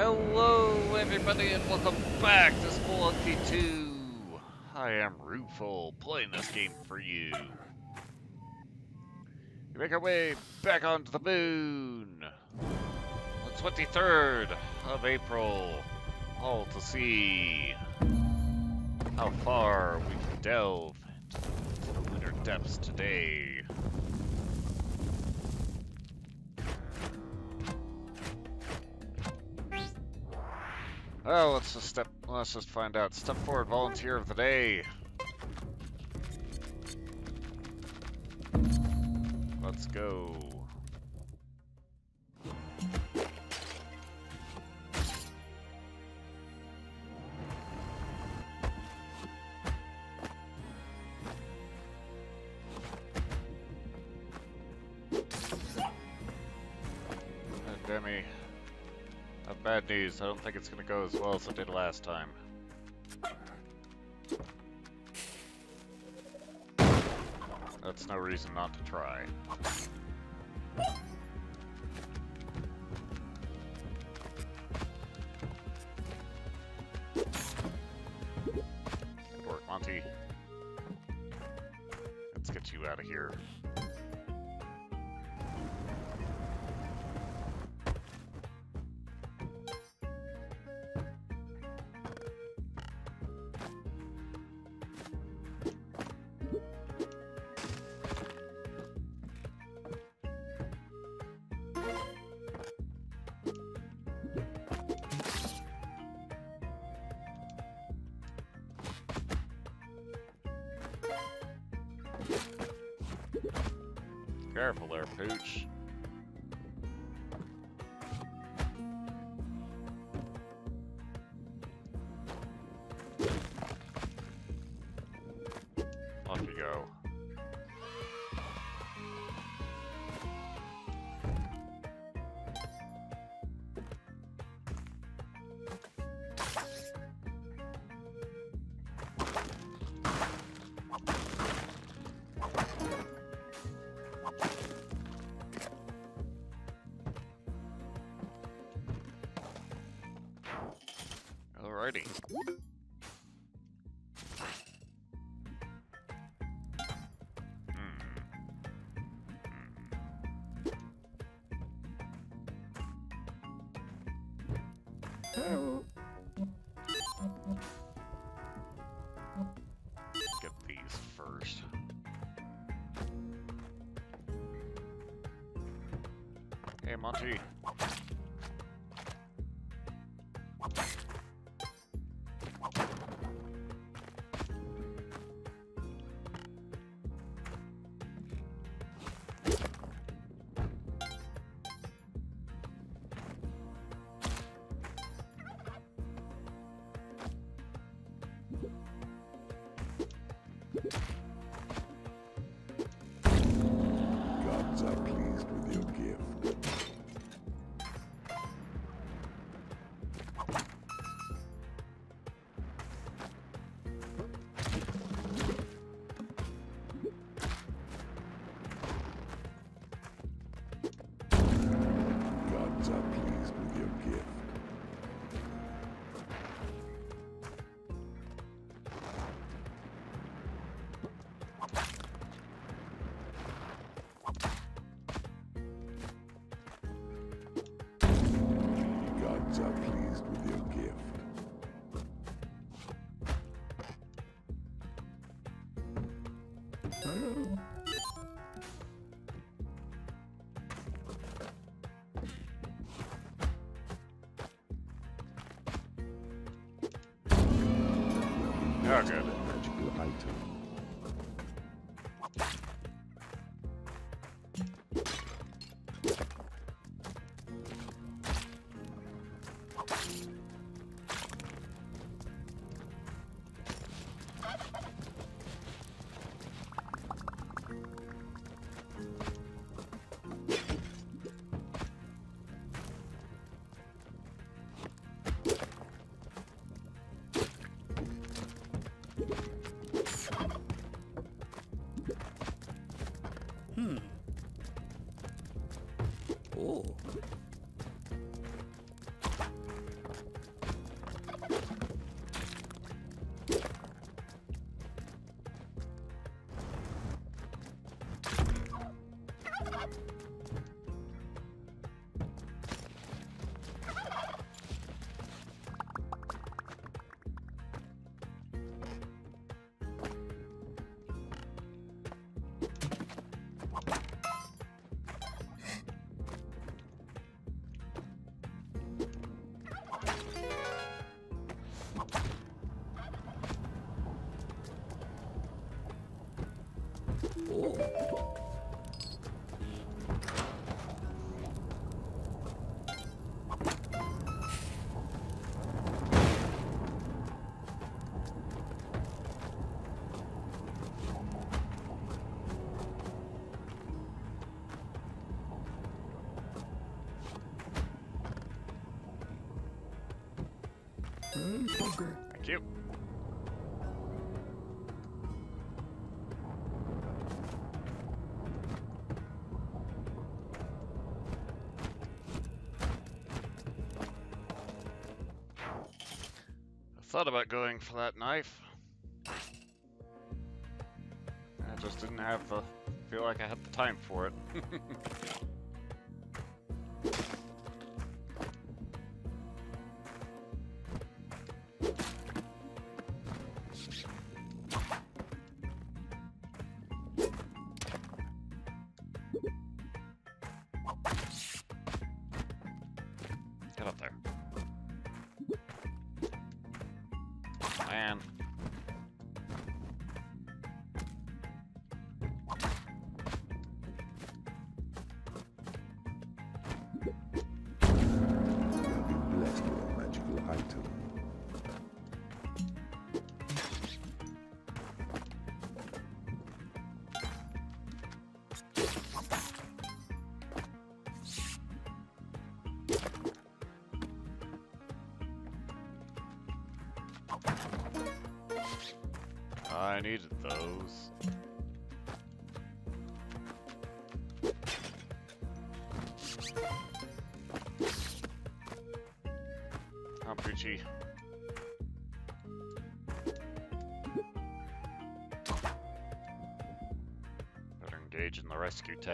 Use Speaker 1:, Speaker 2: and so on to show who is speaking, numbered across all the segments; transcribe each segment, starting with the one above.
Speaker 1: Hello, everybody, and welcome back to Spelunky 2. I am Ryufl, playing this game for you. We make our way back onto the moon. The 23rd of April. All to see how far we can delve into the lunar depths today. Well, let's just step. Let's just find out. Step forward, volunteer of the day. Let's go. I news. I don't think it's gonna go as well as it did last time. That's no reason not to try. Get these first. Hey, Monty. Booger. Thought about going for that knife. I just didn't have the feel like I had the time for it. in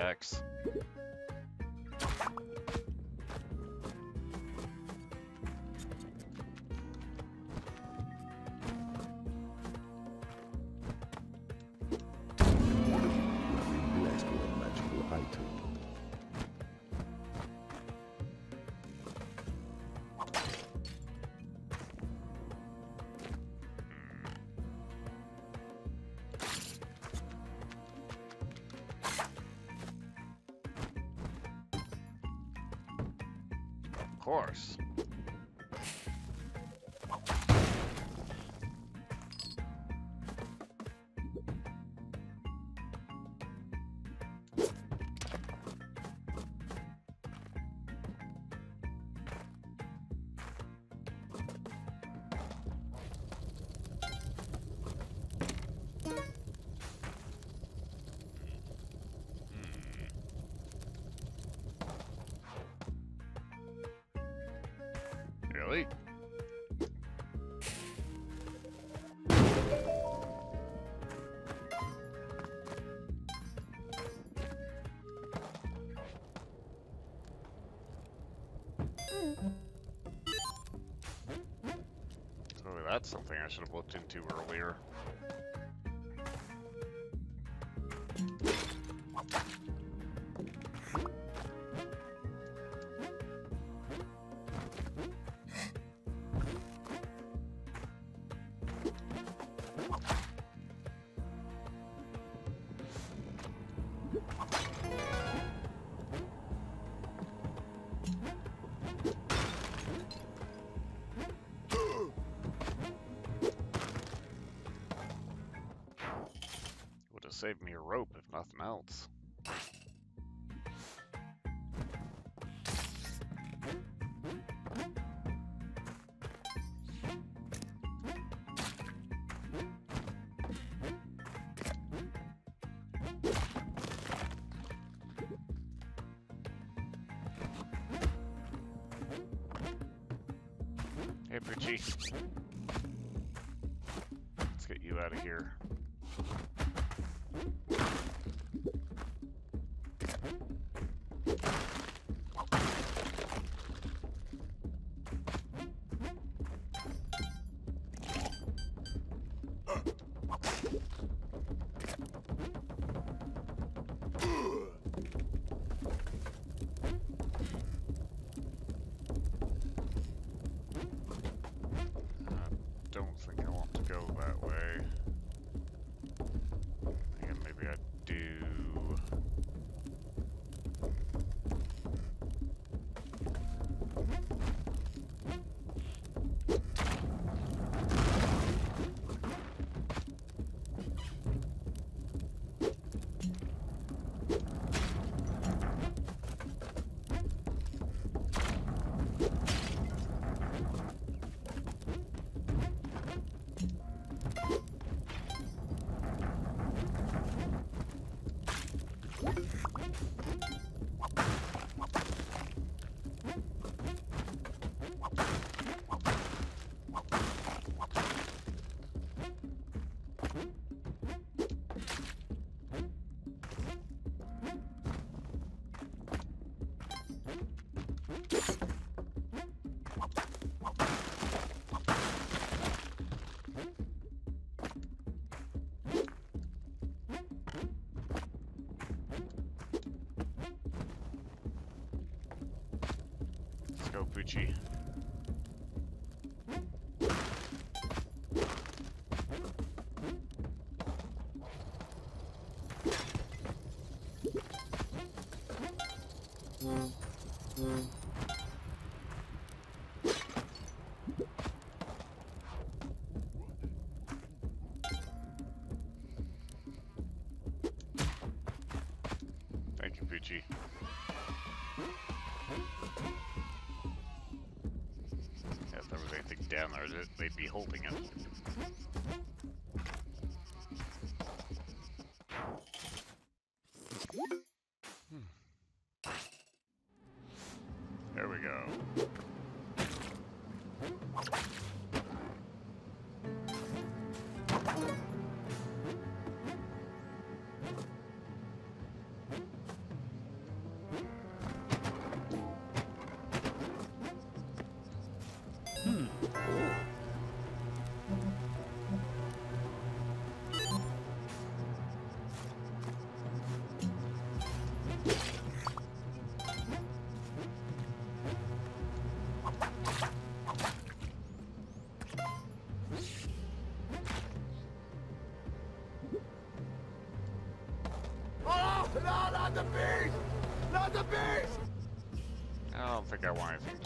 Speaker 1: course. So that's something I should have looked into earlier. Hey, Let's get you out of here. Poochi. Down there, they'd be holding it.
Speaker 2: Not the beast! Not the beast!
Speaker 1: I don't think I want anything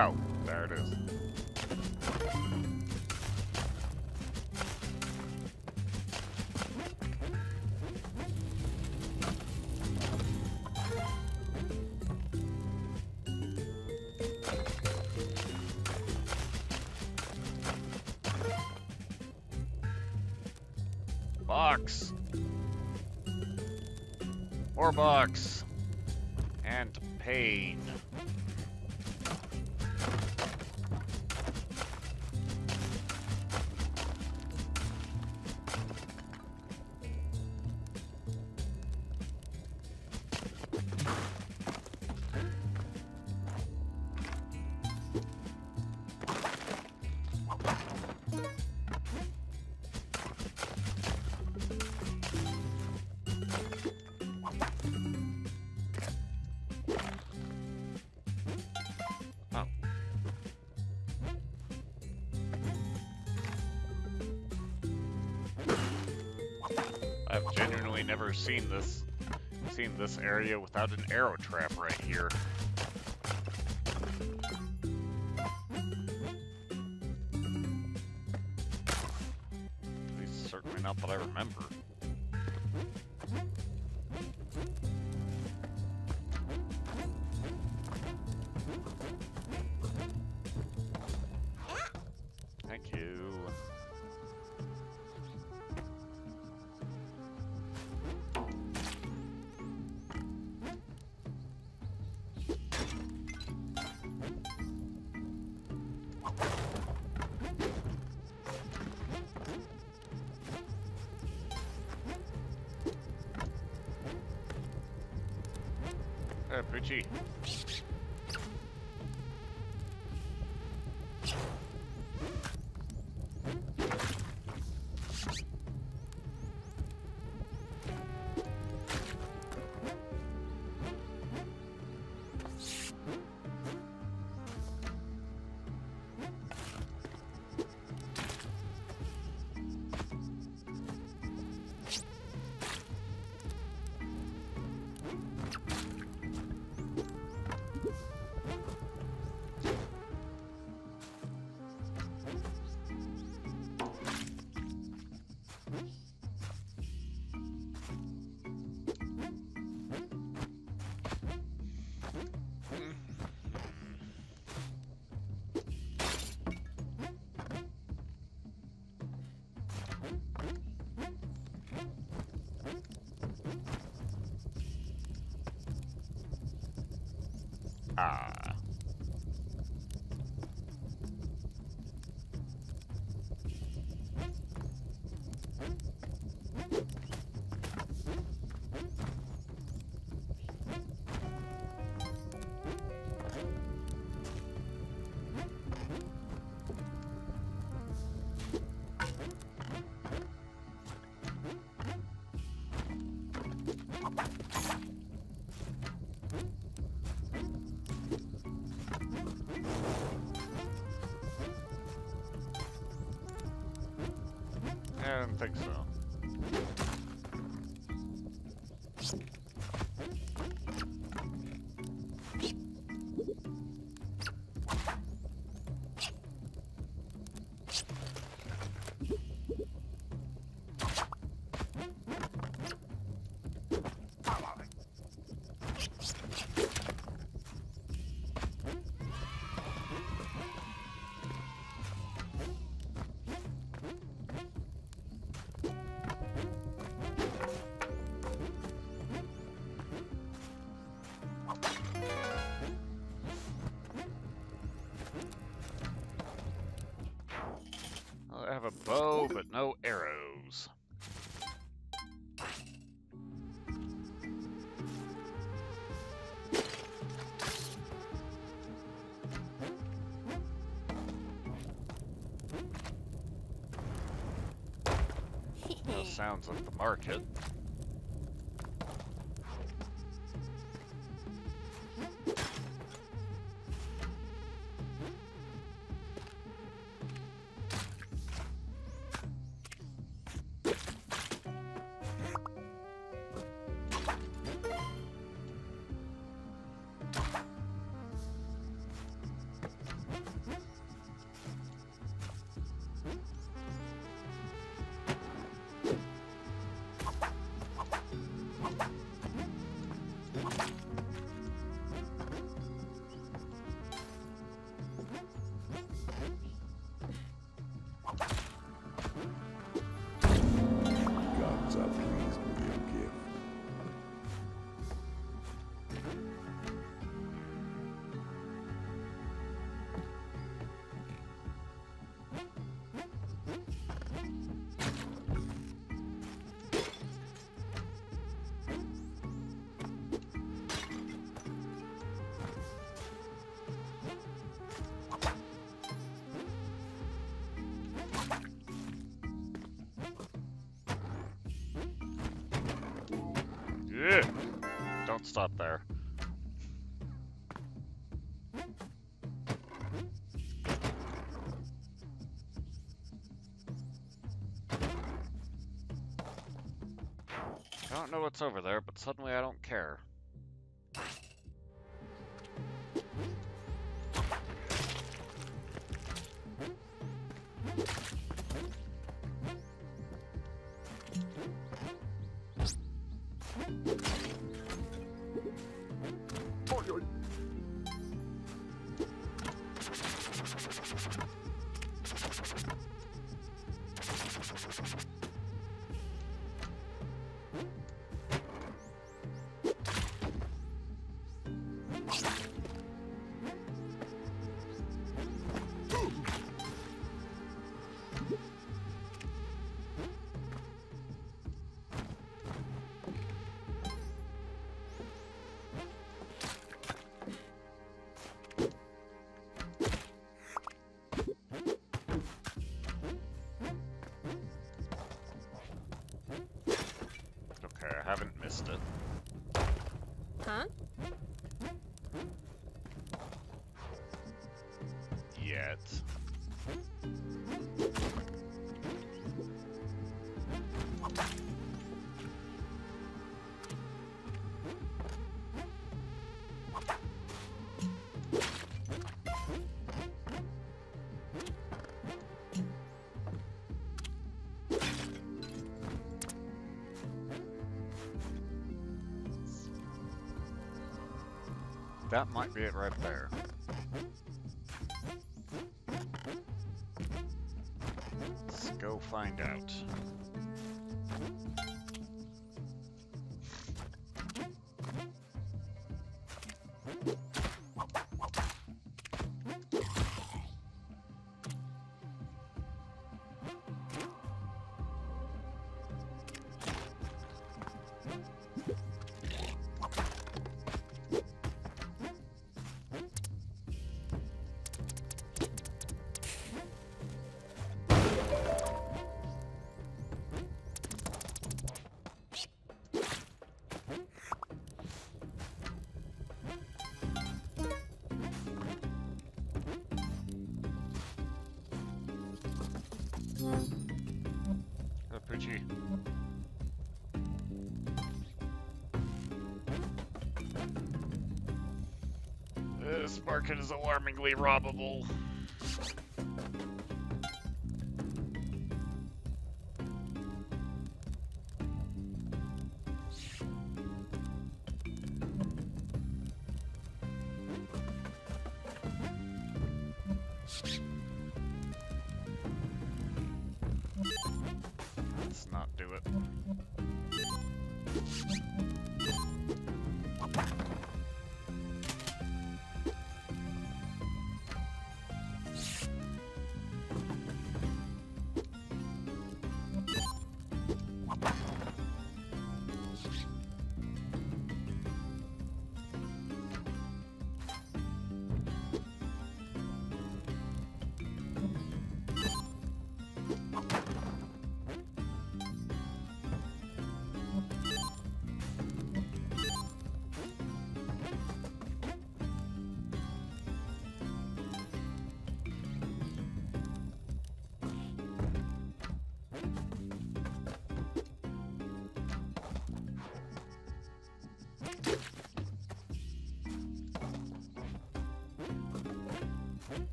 Speaker 1: Oh, there it is. Box. More box. And pain. I've genuinely never seen this seen this area without an arrow trap right here. At least certainly not that I remember. But no arrows. That sounds like the market. What's over there, but suddenly I don't care. Missed it.
Speaker 3: Huh?
Speaker 1: Yet. That might be it right there. Let's go find out. This market is alarmingly robbable.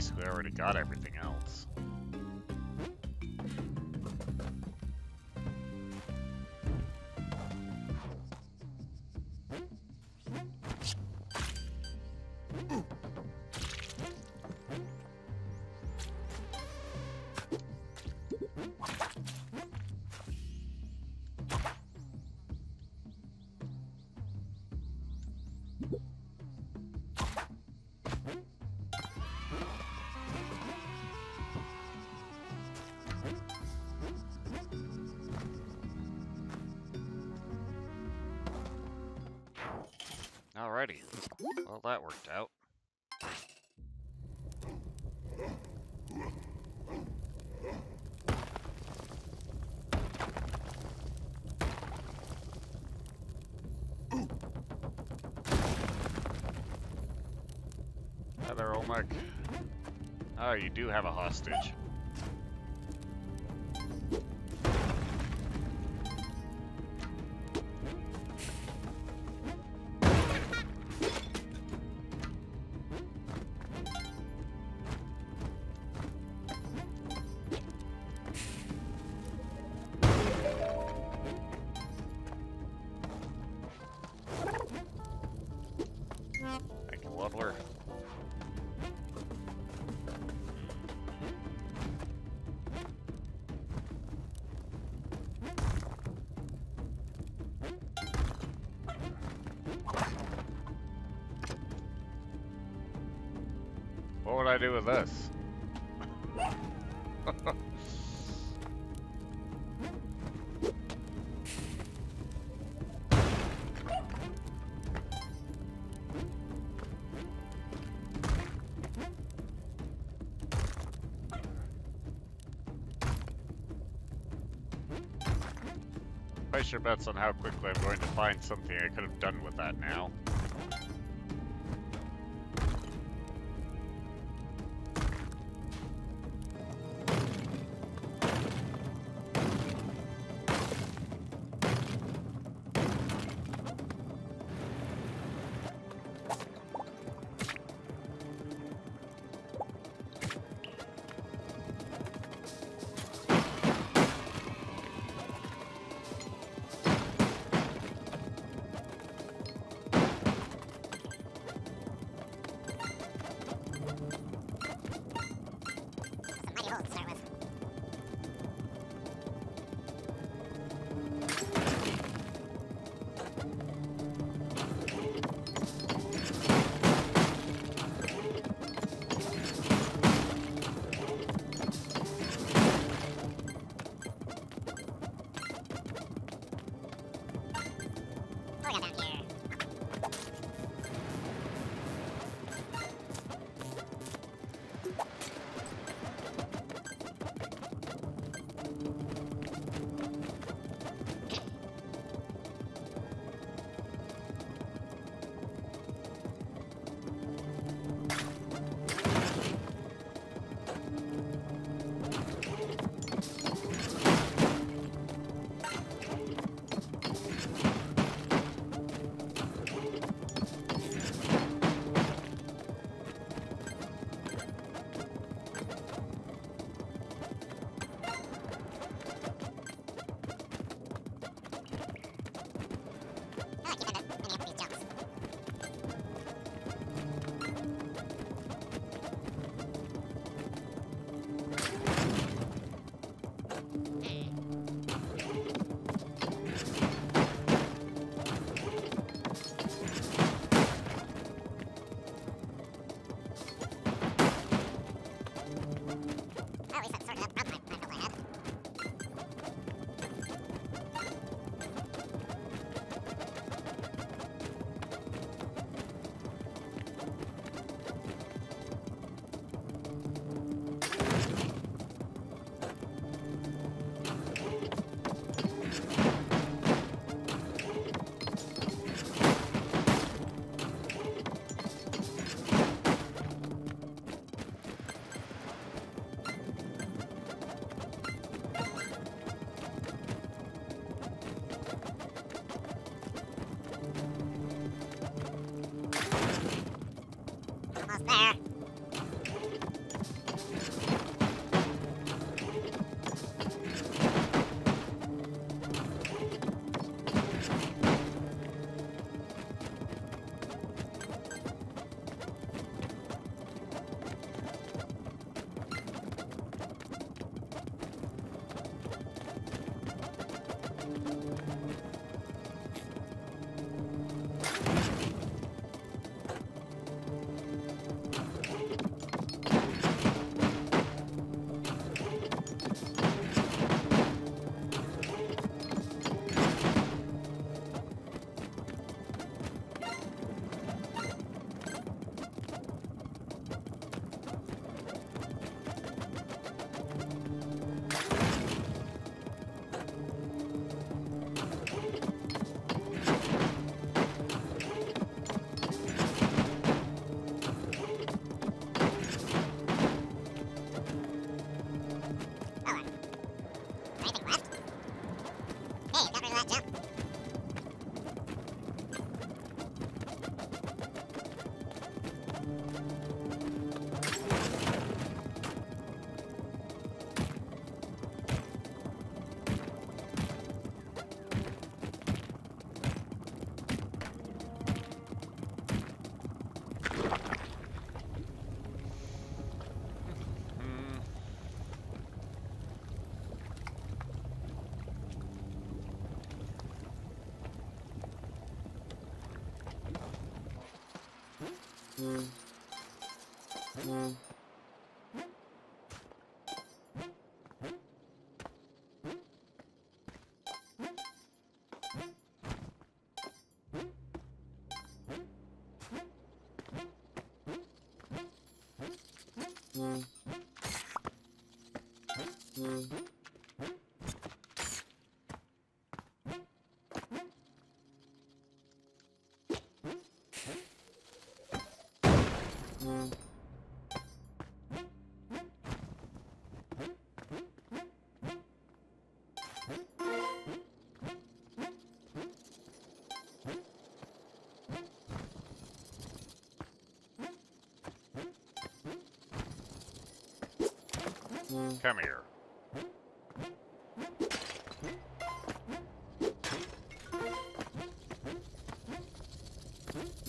Speaker 1: Basically already got everything Well, that worked out. Hello, Olmec. Oh, you do have a hostage. Place your bets on how quickly I'm going to find something I could have done with that now.
Speaker 4: there. Mm-hmm.
Speaker 1: Come here.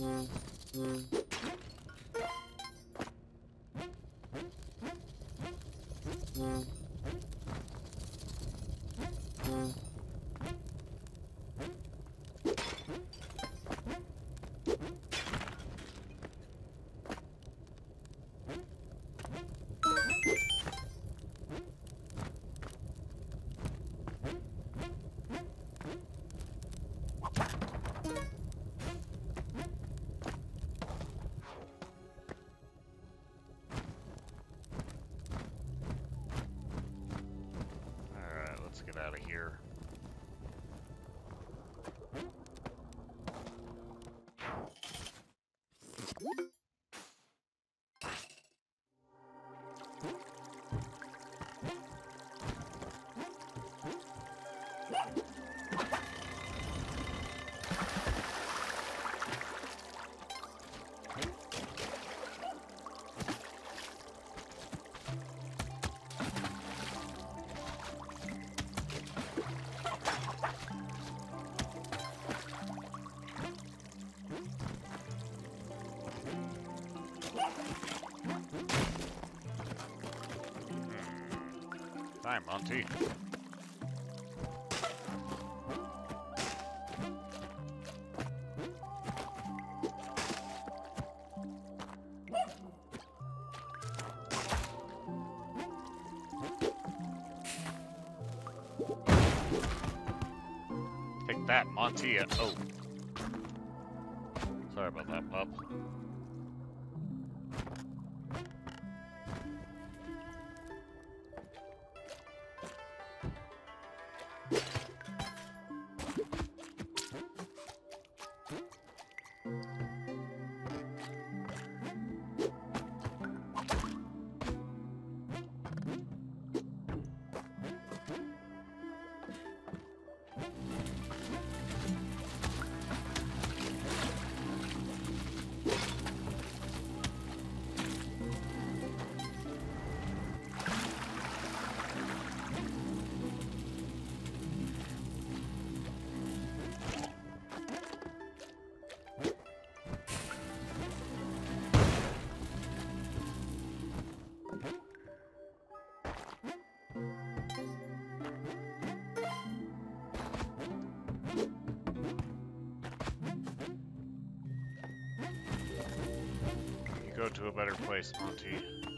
Speaker 1: Alright, out of here. Hi, Monty. Take that, Monty. Oh. Sorry about that, pup. Go to a better place, Monty.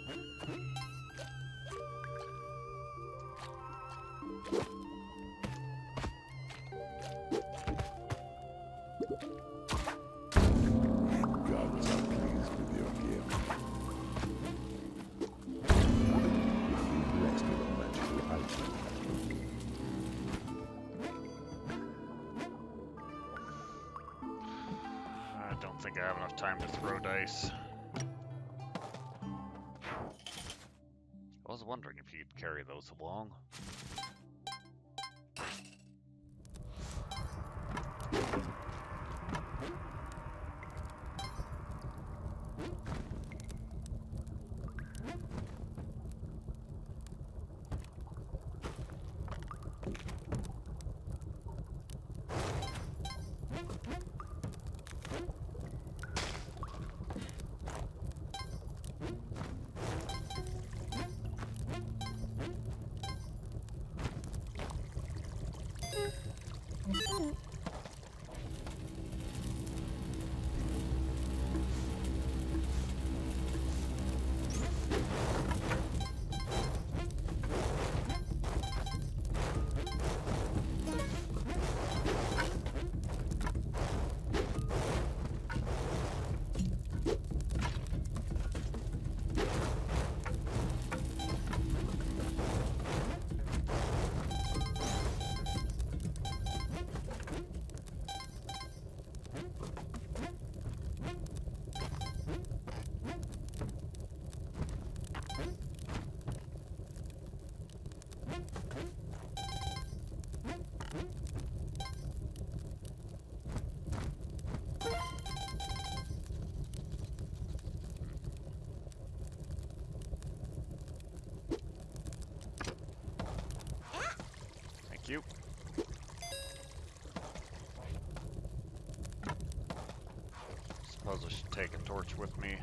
Speaker 1: Suppose I should take a torch with me.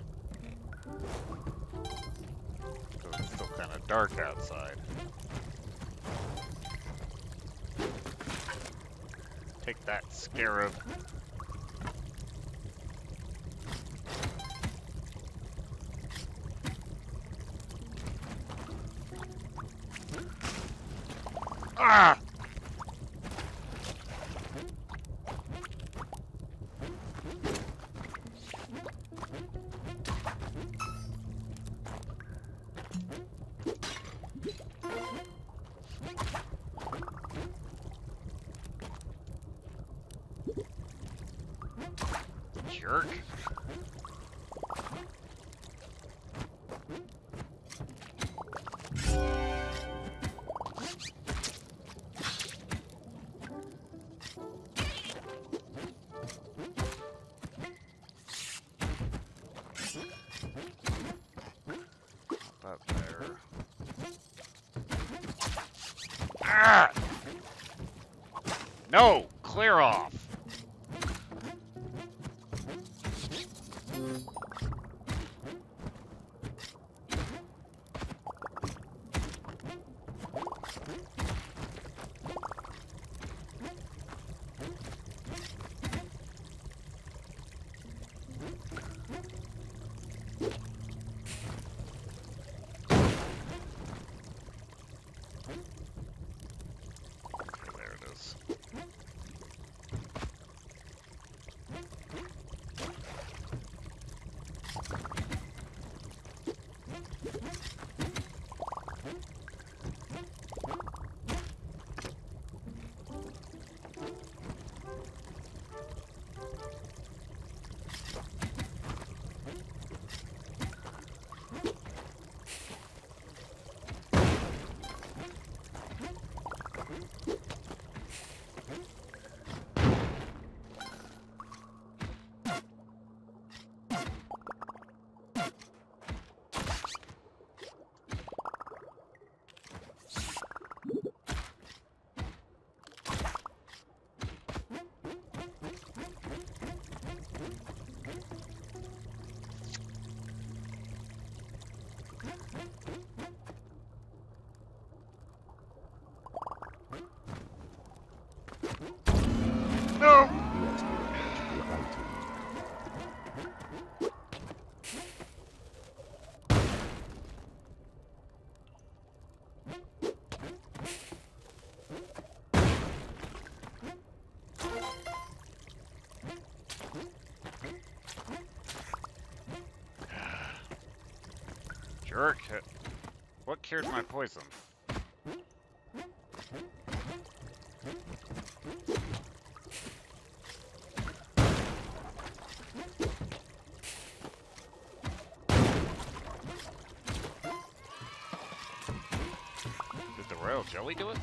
Speaker 1: it's still kind of dark outside. Take that, scarab. Jerk. Ah! No! Clear off! Jerk. What cured my poison? Did the royal jelly do it?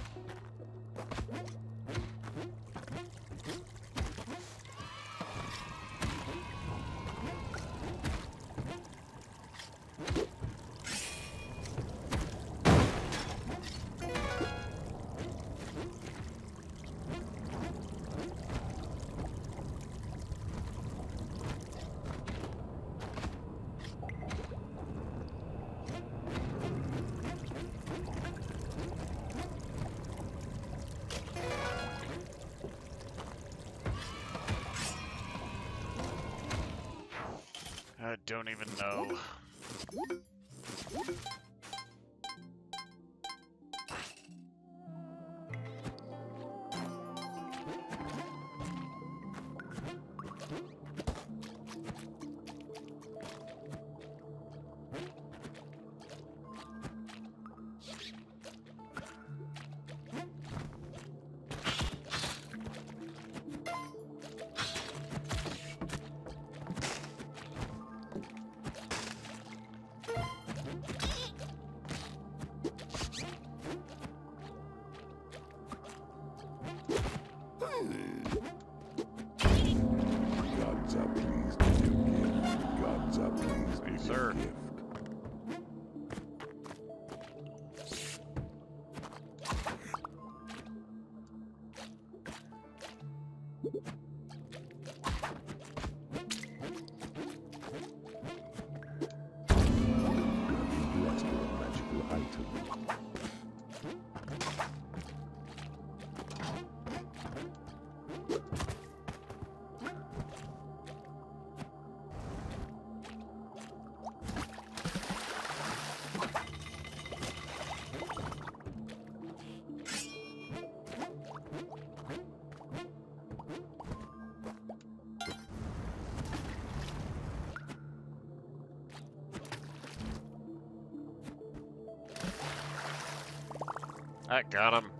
Speaker 1: That got him.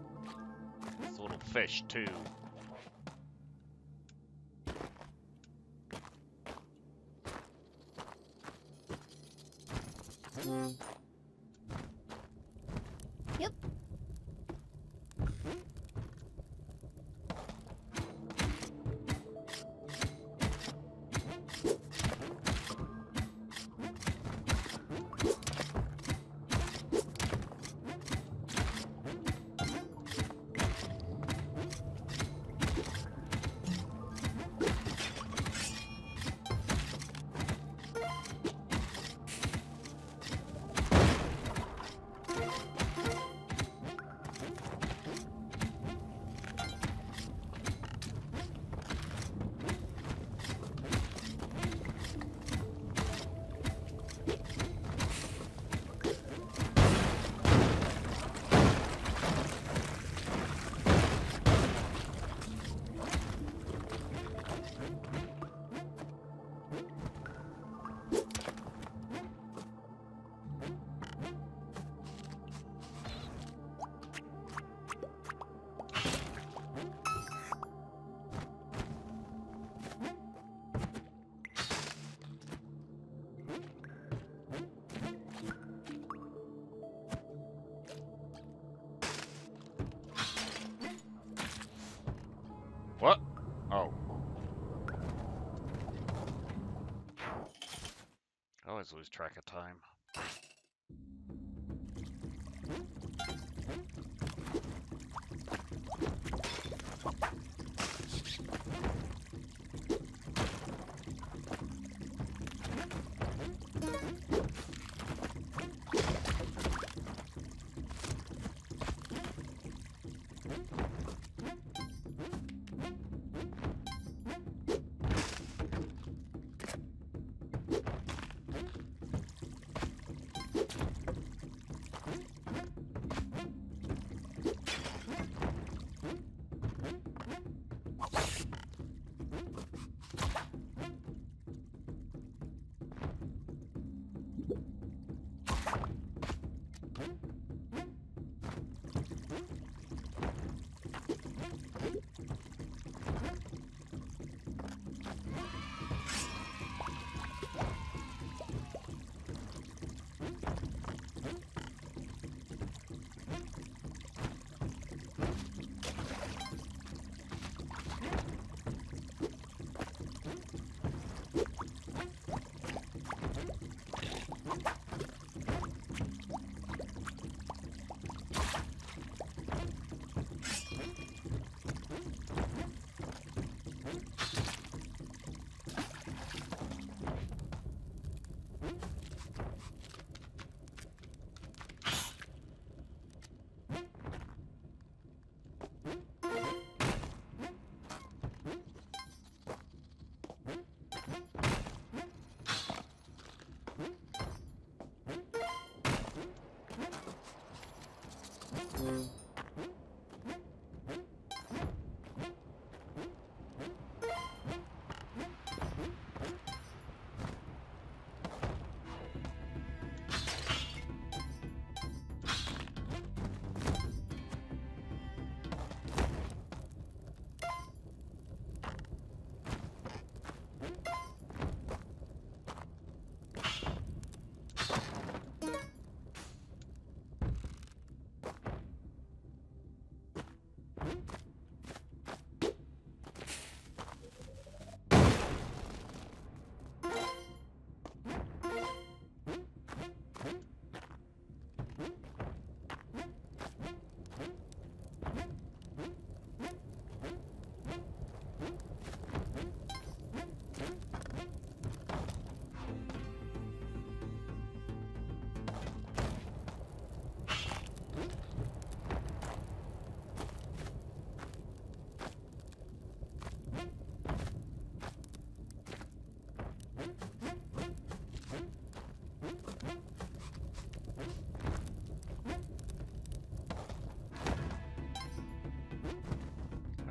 Speaker 1: A little fish, too. Always lose track of time.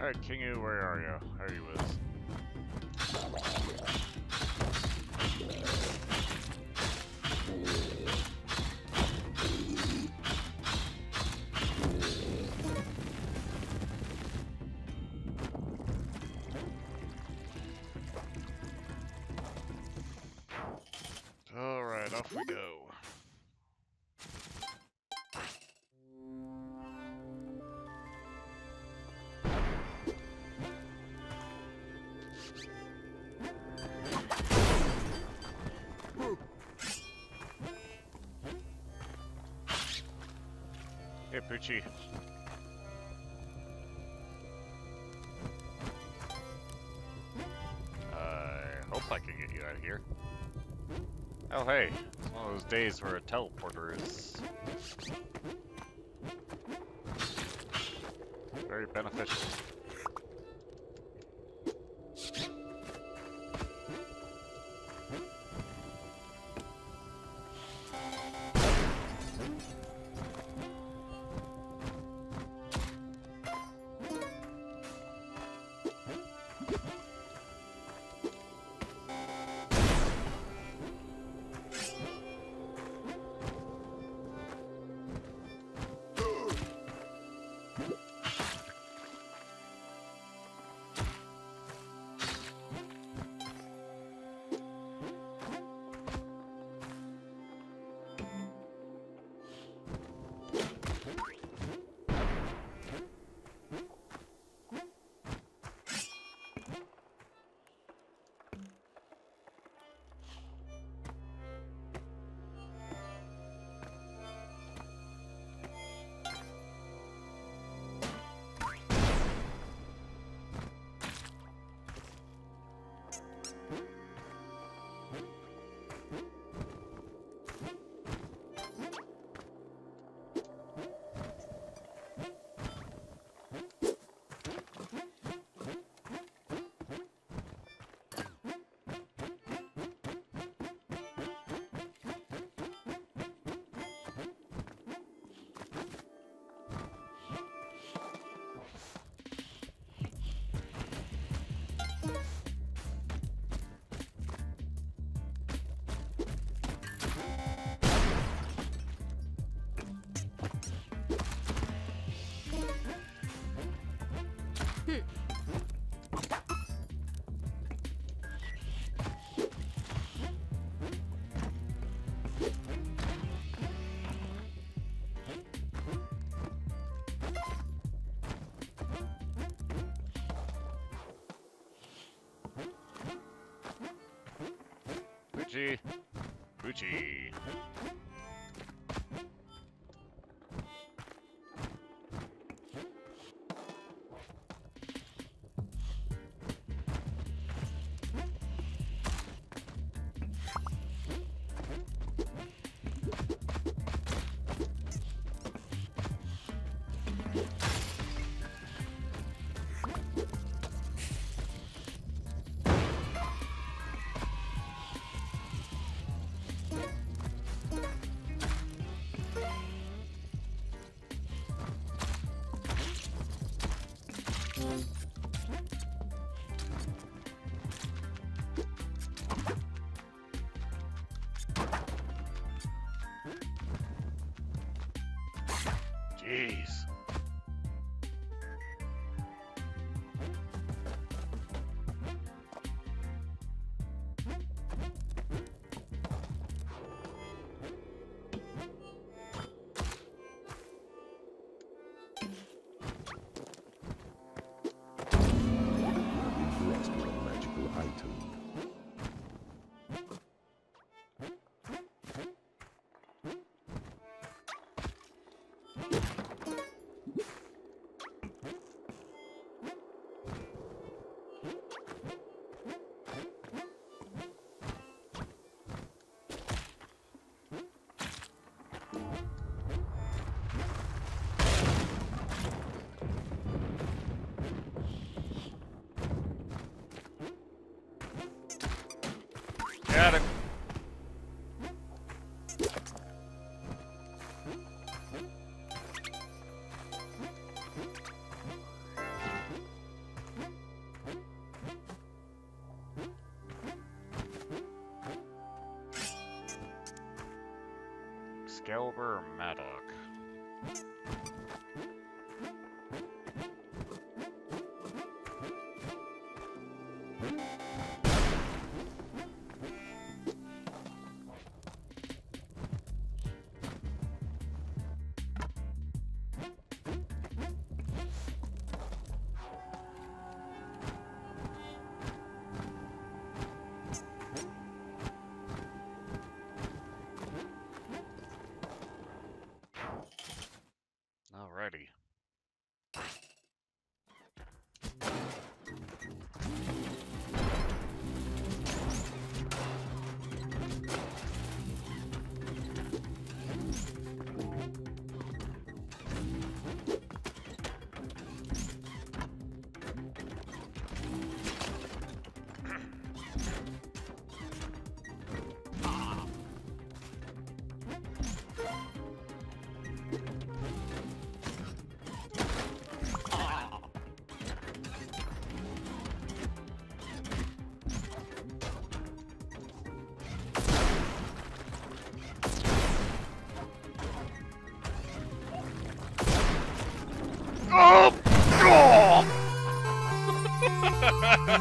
Speaker 1: Alright, Kingu, where are you? Are you with? Alright, off we go. Poochi. I hope I can get you out of here. Oh hey, it's one of those days where a teleporter is very beneficial. Poochi. Poochi. Jeez. Or Maddock?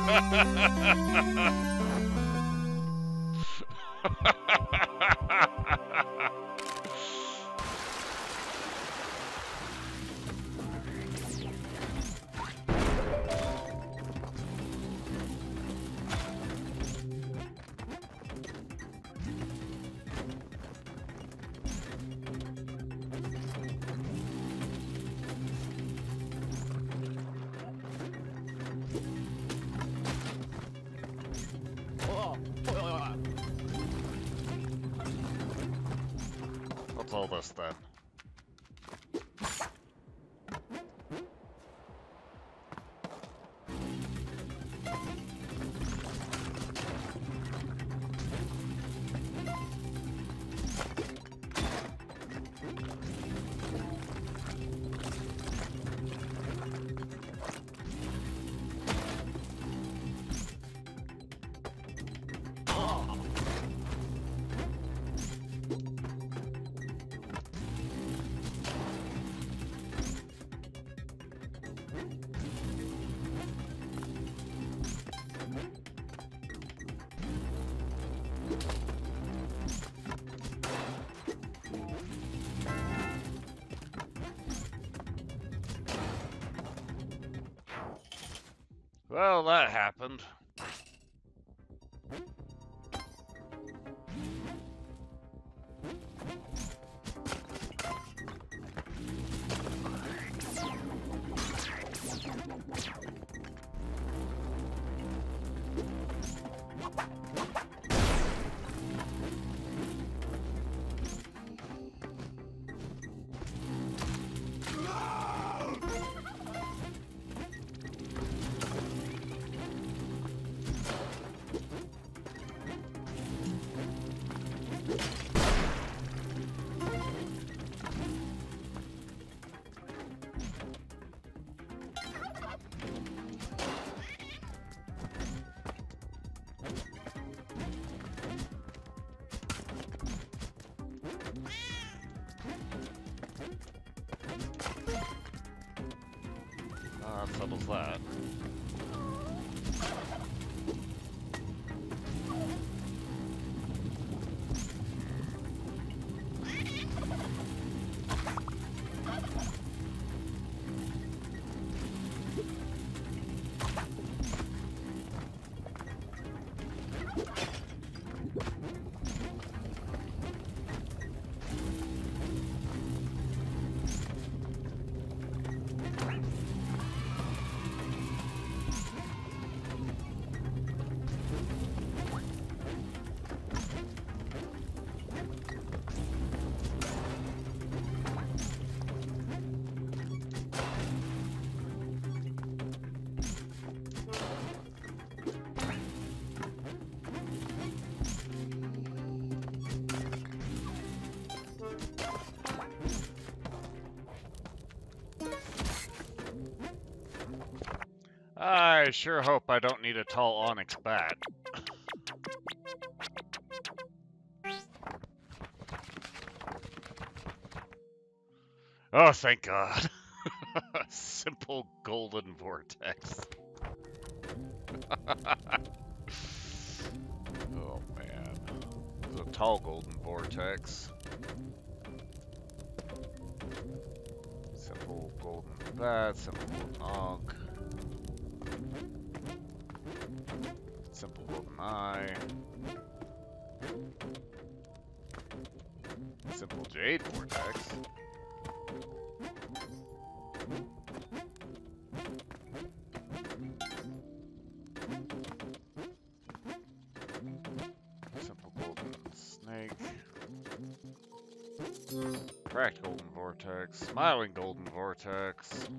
Speaker 1: Oh! What's Well, that happened. I sure hope I don't need a tall onyx bat. Oh, thank God. Simple golden vortex. oh, man. A tall golden vortex. Simple golden bat, simple golden vortex. Smiling golden vortex.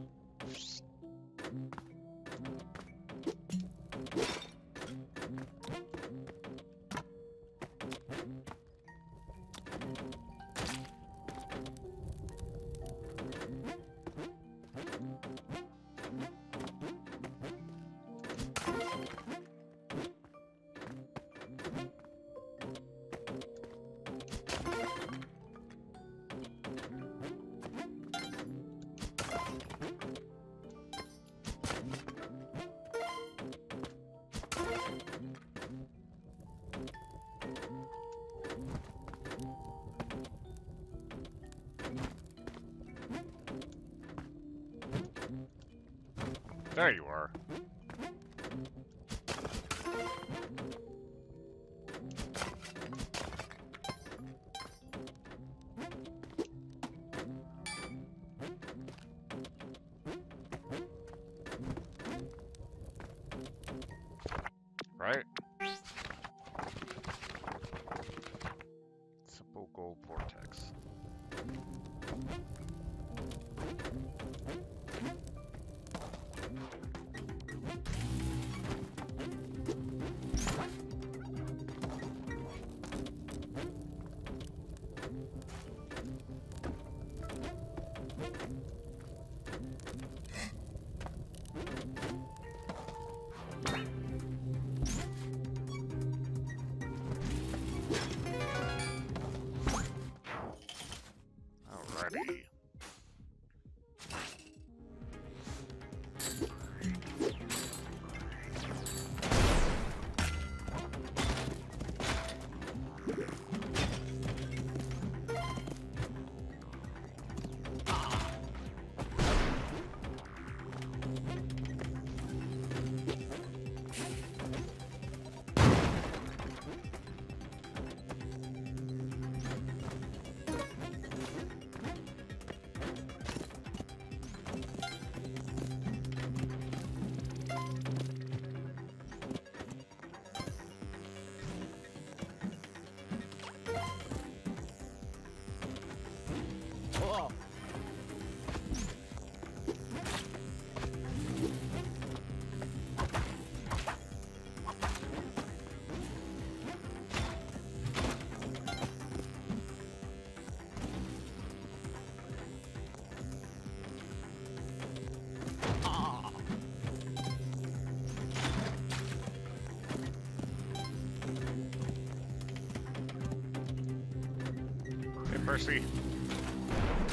Speaker 1: Percy.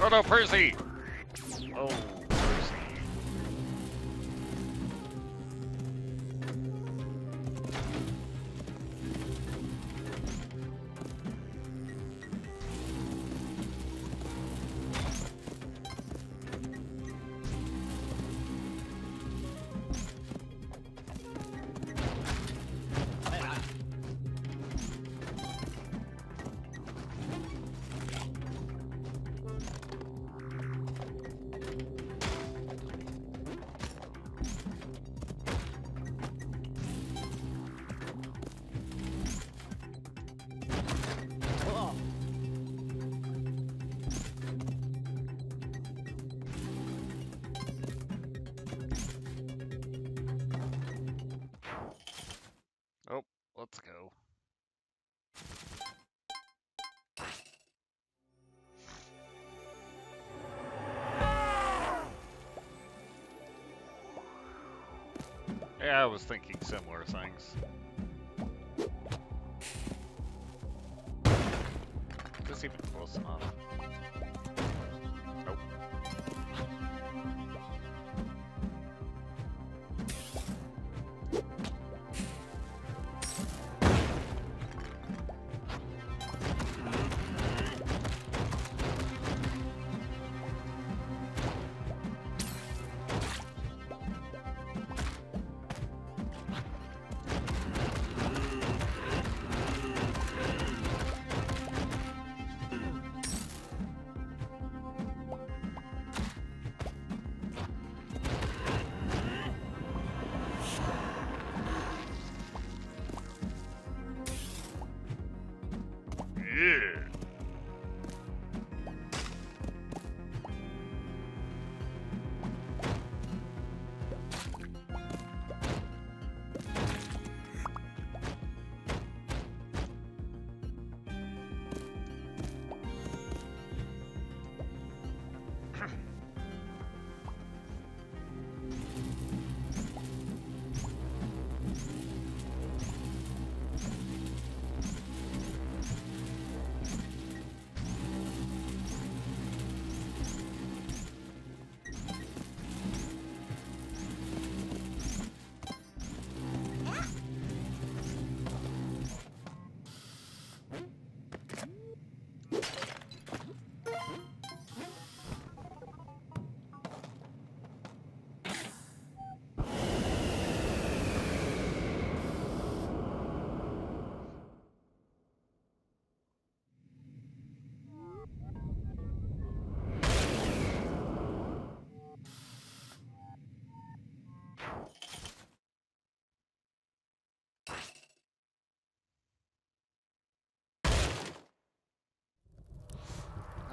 Speaker 1: Oh no, Percy! I was thinking similar things. Is this even close enough?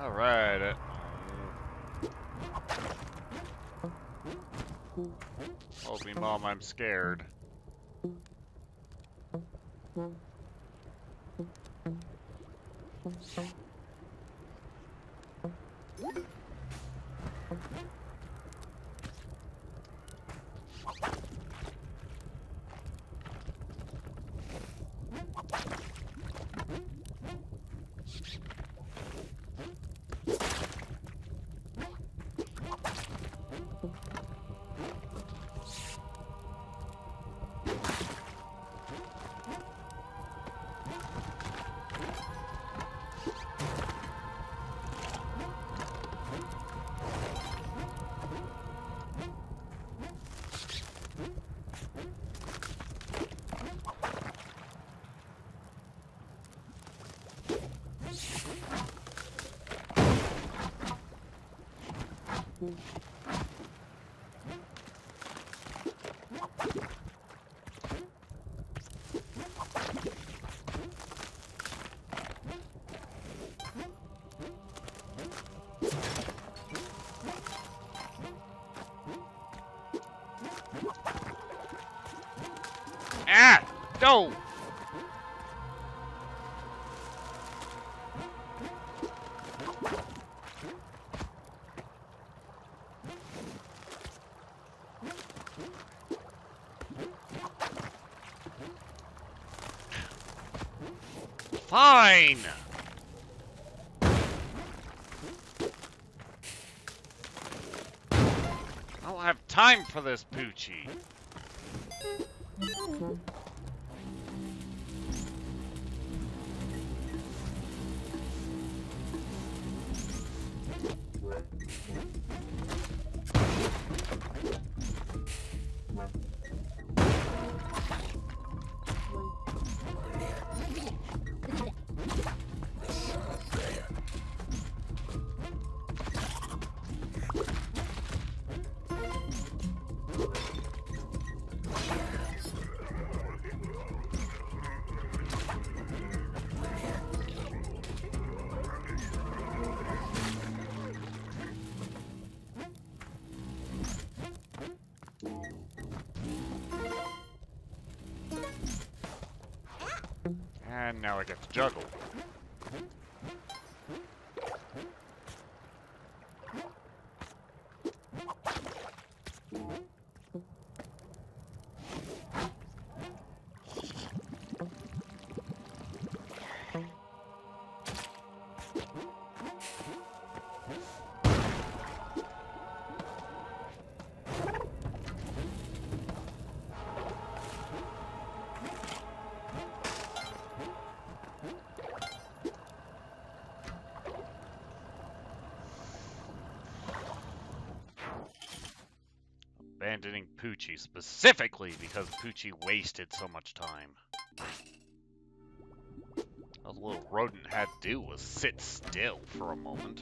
Speaker 1: Alright. Uh, Hold me, Mom, I'm scared. Ah! No! Fine! I don't have time for this, Poochi. Now I get to juggle. Poochi, specifically because Poochi wasted so much time. All the little rodent had to do was sit still for a moment.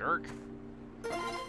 Speaker 1: Jerk.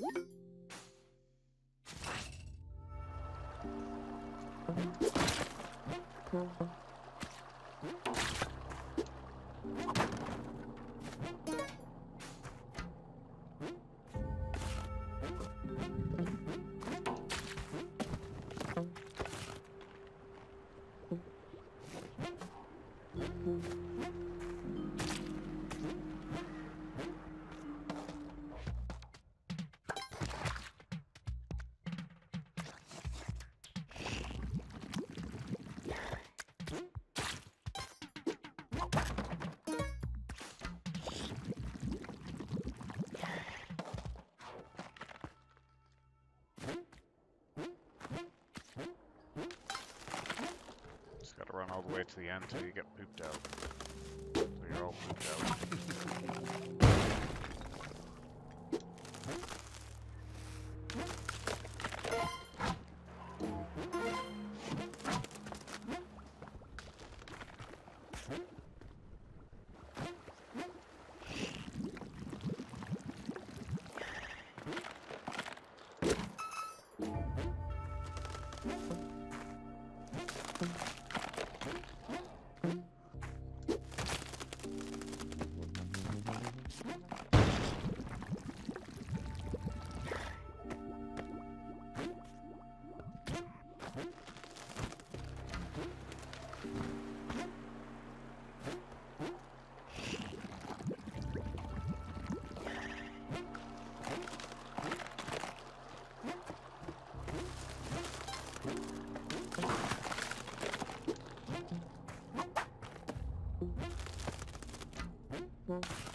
Speaker 1: Just gotta run all the way to the end till you get pooped out. So you're all pooped out.
Speaker 2: Blessed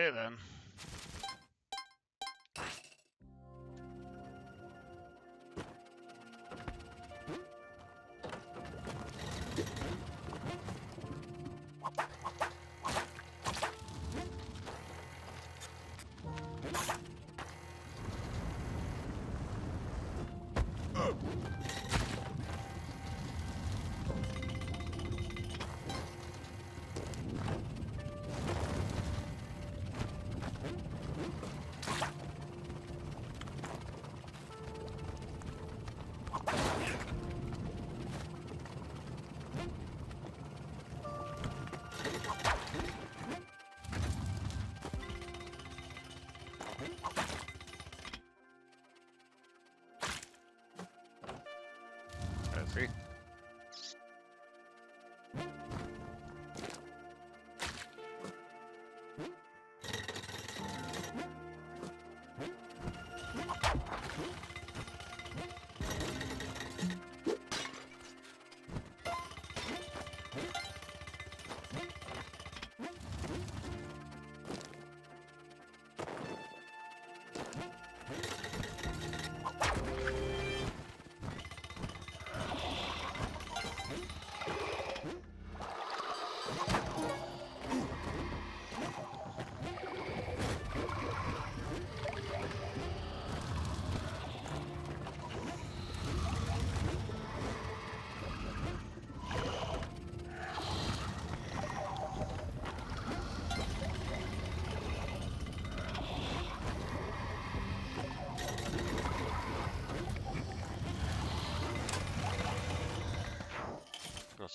Speaker 1: Okay then.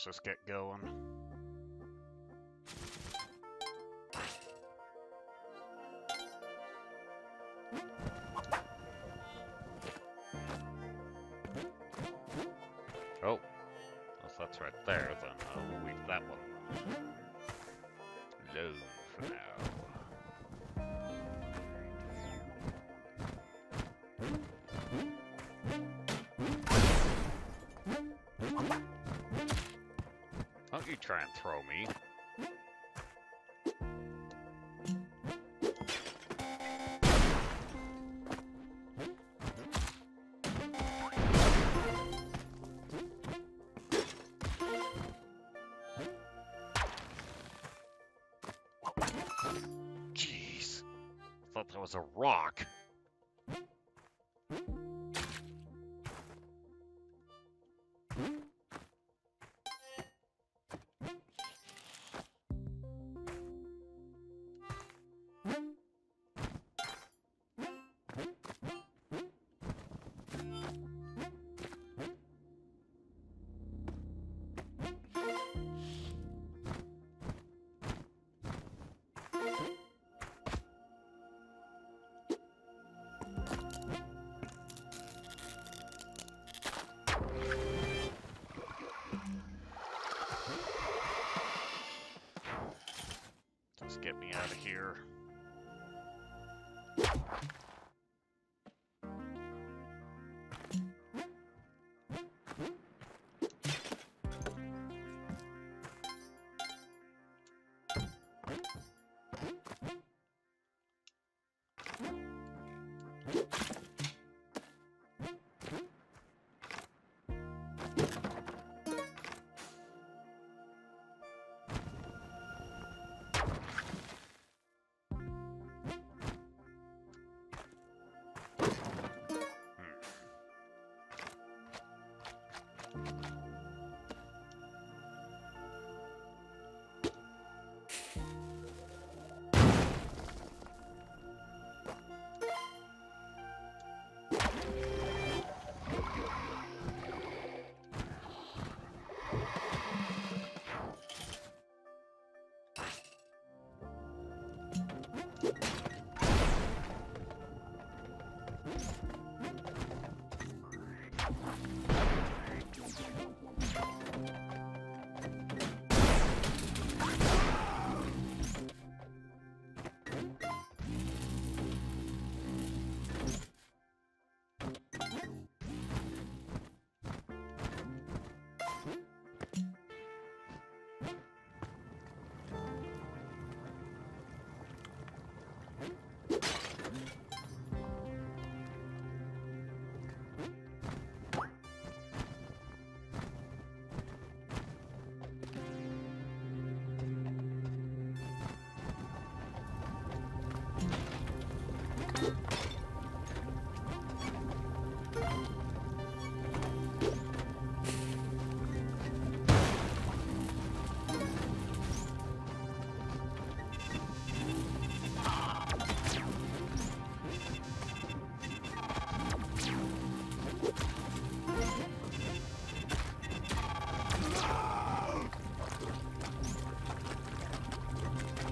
Speaker 1: Just get going. Oh, if that's right there, then I'll leave that one. Low you try and throw me. Jeez. I thought that was a rock. Just get me out of here.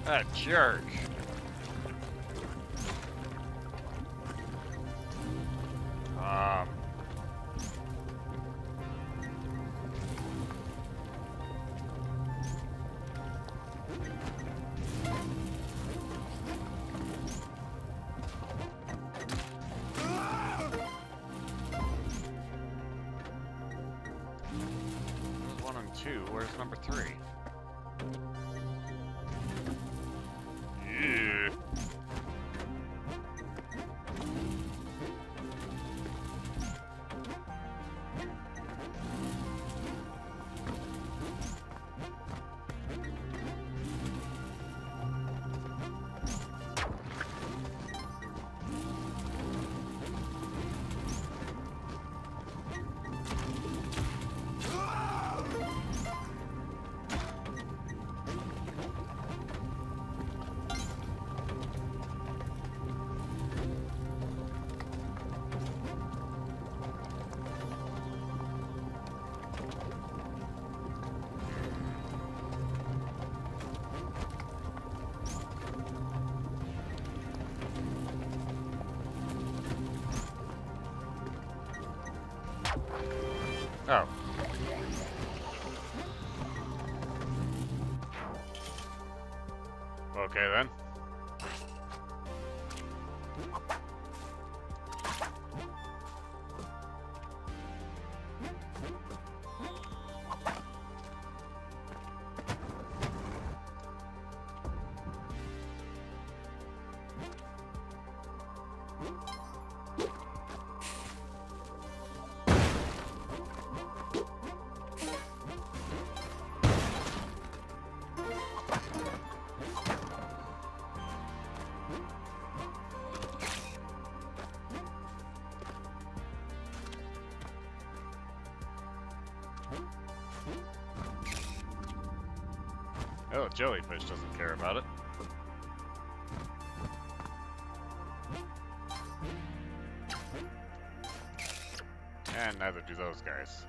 Speaker 1: That jerk. Jellyfish doesn't care about it. And neither do those guys.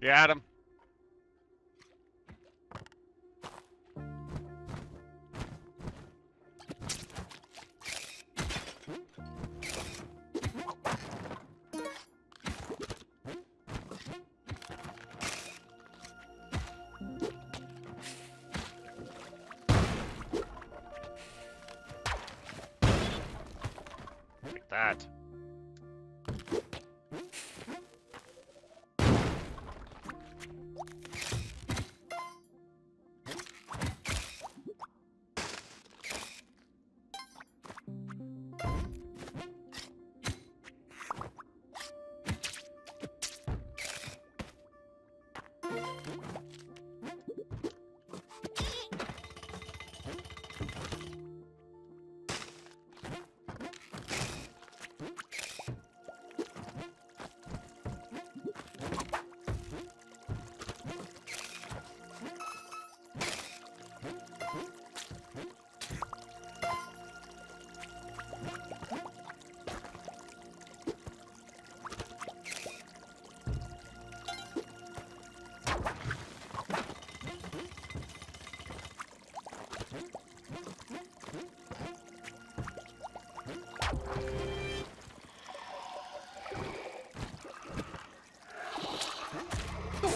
Speaker 1: You had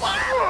Speaker 1: On!